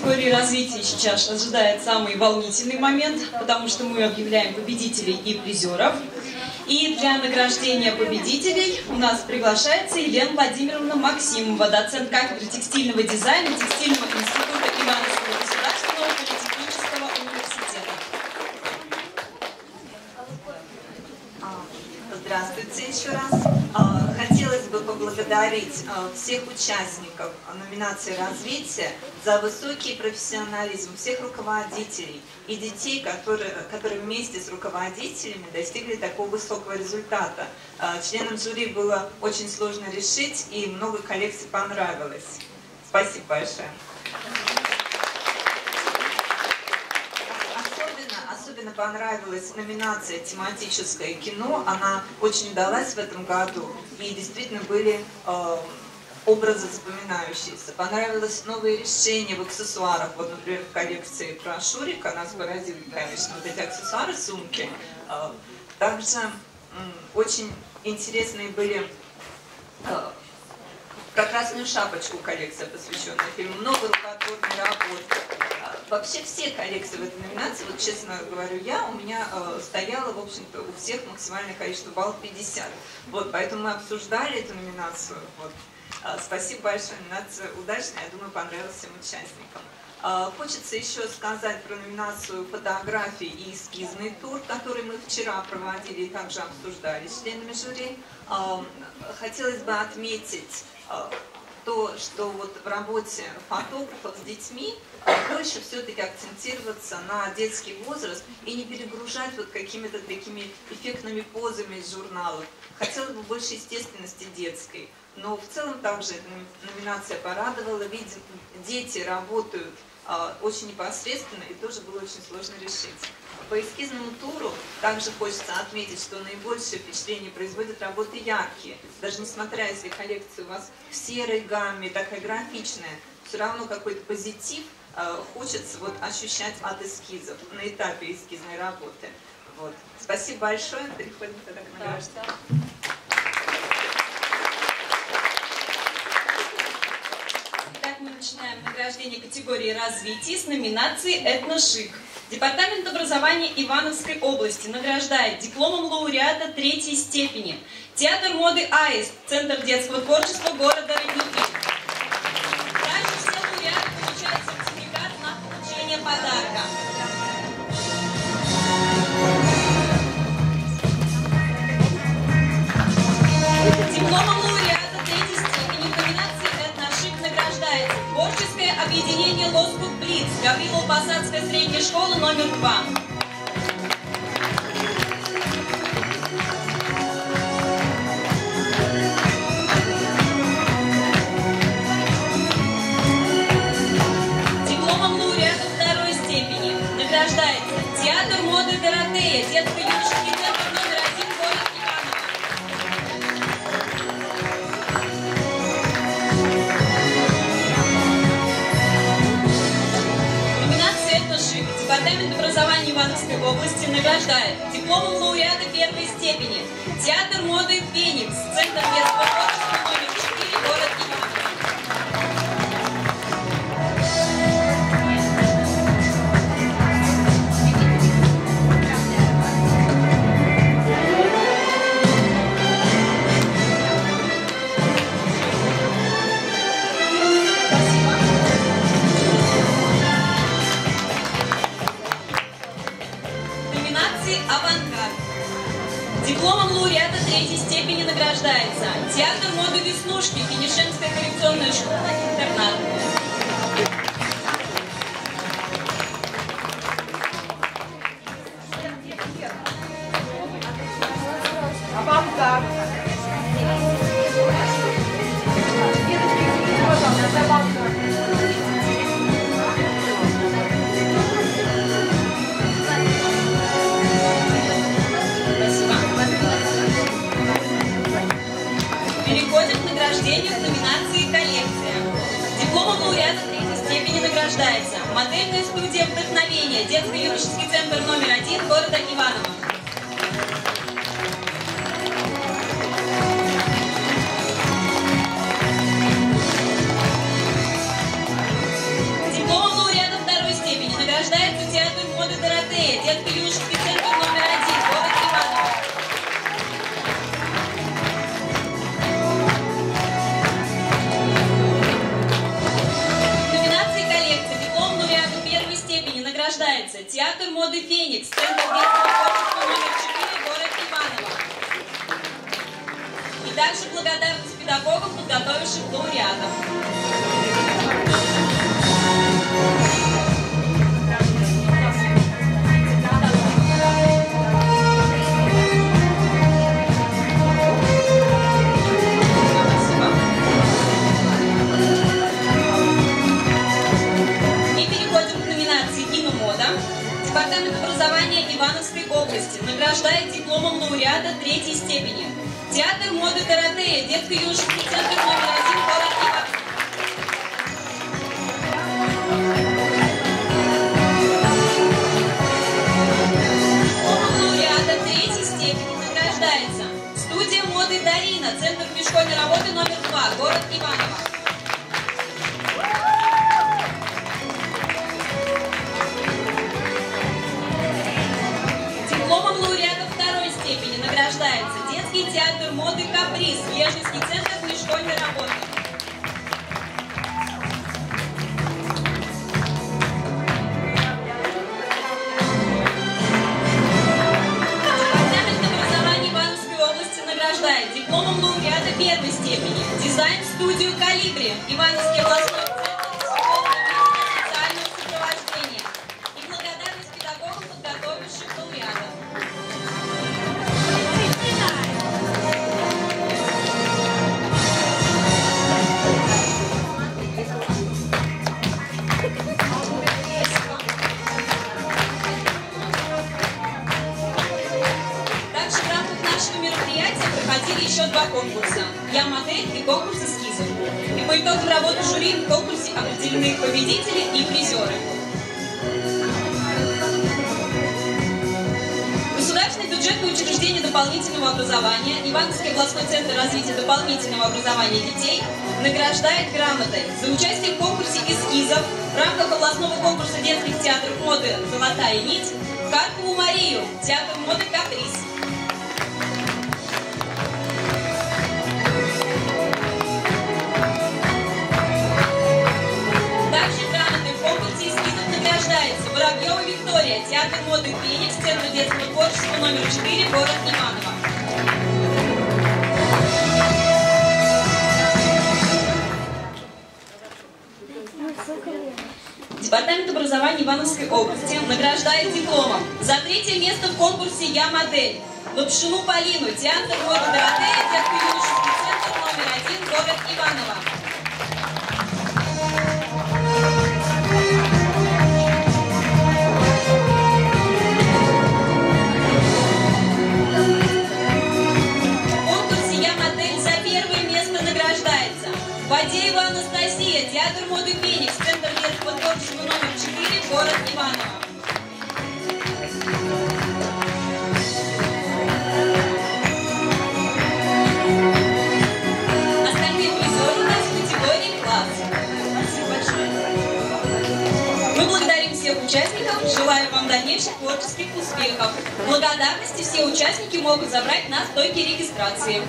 категории развития сейчас ожидает самый волнительный момент, потому что мы объявляем победителей и призеров. И для награждения победителей у нас приглашается Елена Владимировна Максимова, доцент кафедры текстильного дизайна Текстильного института Ивановского государственного политехнического университета. Здравствуйте еще раз. А, хотелось бы поблагодарить а, всех участников номинации развития за высокий профессионализм, всех руководителей и детей, которые, которые вместе с руководителями достигли такого высокого результата. А, членам жюри было очень сложно решить, и много коллекций понравилось. Спасибо большое. Особенно понравилась номинация «Тематическое кино». Она очень удалась в этом году. И действительно были э, образы запоминающиеся. Понравилось новые решения в аксессуарах. Вот, например, в коллекции про Шурика нас поразили, конечно, вот эти аксессуары, сумки. Э, также э, очень интересные были э, про шапочку коллекция, посвященная фильму. Много рукотворной работы. Вообще все коллекции в этой номинации, вот честно говорю я, у меня э, стояло, в общем-то, у всех максимальное количество баллов 50. Вот, поэтому мы обсуждали эту номинацию. Вот. Э, спасибо большое, номинация удачная, я думаю, понравилась всем участникам. Э, хочется еще сказать про номинацию фотографии и эскизный тур, который мы вчера проводили и также обсуждали с членами жюри. Э, хотелось бы отметить то, что вот в работе фотографов с детьми больше все-таки акцентироваться на детский возраст и не перегружать вот какими-то такими эффектными позами из журналов. Хотелось бы больше естественности детской. Но в целом также номинация порадовала. Видим, дети работают а, очень непосредственно и тоже было очень сложно решить. По эскизному туру также хочется отметить, что наибольшее впечатление производят работы яркие. Даже несмотря, если коллекция у вас в серой гамме, такая графичная, все равно какой-то позитив э, хочется вот ощущать от эскизов на этапе эскизной работы. Вот. Спасибо большое. Переходим тогда к награждению. мы начинаем награждение категории развития с номинации «Этношик». Департамент образования Ивановской области награждает дипломом лауреата третьей степени Театр моды «Аист», Центр детского творчества города объединение «Лоскут Блиц», Гаврилов-Посадская средняя школа номер два. Дипломом лауреата второй степени награждается Театр моды Доротея, детско-юношеский центр Департамент образования Ивановской области награждает дипломом лауреата первой степени Театр моды «Феникс», Центр детского творчества Дипломом лауреата третьей степени награждается Театр моды «Веснушки», Финишемская коллекционная школа-интернат. Авангард. Награждению в номинации «Коллекция». Дипломом лауреата третьей степени награждается модельная студия «Вдохновение», детско-юношеский центр номер один города Иваново. Моды «Феникс», центр детского номер 4, город Иваново. И также благодарность педагогам, подготовивших лауреатов. Образования Ивановской области награждает дипломом лауреата третьей степени. Театр моды карате, детско-юношеский центр номер один, город награждается студия моды Дарина, центр межшкольной работы номер два, город Иваново. Детский театр моды «Каприз», Лежинский центр межшкольной работы. Департамент образования Ивановской области награждает дипломом лауреата первой степени дизайн-студию «Калибри», Ивановский областной определены победители и призеры. Государственное бюджетное учреждение дополнительного образования Ивановский областной центр развития дополнительного образования детей награждает грамотой за участие в конкурсе эскизов в рамках областного конкурса детских театров моды «Золотая нить» Карпову Марию, театр моды «Каприз». Театр моды «Феникс», центр детского творчества номер 4, город Иваново. Департамент образования Ивановской области награждает дипломом за третье место в конкурсе «Я модель». Лапшину Полину, театр моды Доротея, детско-юношеский центр номер один, город Иваново. Фадеева Анастасия, театр моды «Феникс», центр детского творчества номер 4, город Иваново. Участников, желаем вам дальнейших творческих успехов. Благодарности все участники могут забрать на стойке регистрации.